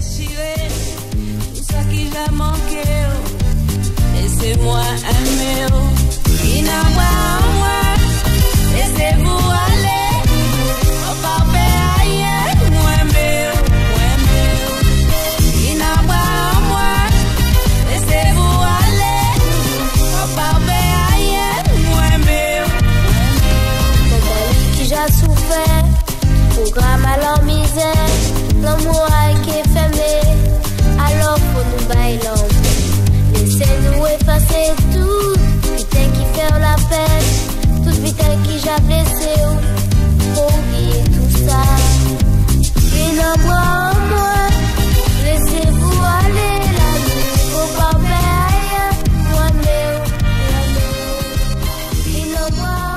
déchiré tout ça qui va manquer. Laissez-moi aimer, someone